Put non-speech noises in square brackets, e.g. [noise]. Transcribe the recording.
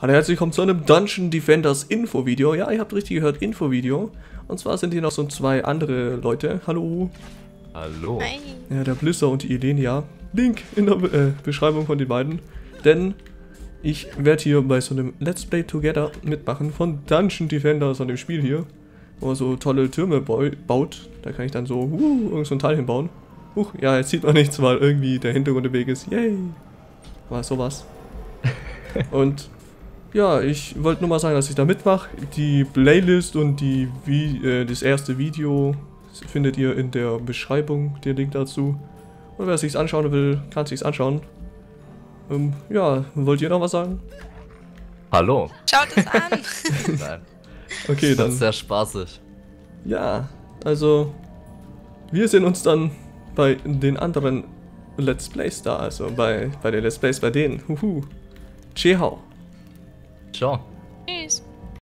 Hallo, herzlich willkommen zu einem Dungeon Defenders Info-Video. Ja, ihr habt richtig gehört, Info-Video. Und zwar sind hier noch so zwei andere Leute. Hallo. Hallo. Hi. Ja, der Blisser und die Elenia. Link in der äh, Beschreibung von den beiden. Denn ich werde hier bei so einem Let's Play Together mitmachen von Dungeon Defenders an dem Spiel hier. Wo man so tolle Türme bau baut. Da kann ich dann so, uh, irgend so ein Teil hinbauen. Huch, ja, jetzt sieht man nichts, weil irgendwie der Hintergrund im Weg ist. Yay. War sowas. [laughs] Und ja, ich wollte nur mal sagen, dass ich da mitmache. Die Playlist und die Vi äh, das erste Video findet ihr in der Beschreibung, den Link dazu. Und wer sich's anschauen will, kann sich's anschauen. Ähm, ja, wollt ihr noch was sagen? Hallo. Schaut es an. [laughs] Nein. Okay, Das dann. ist sehr spaßig. Ja, also wir sehen uns dann bei den anderen Let's Plays da, also bei, bei den Let's Plays bei denen. Huhu. Ciao. Ciao. Tschüss.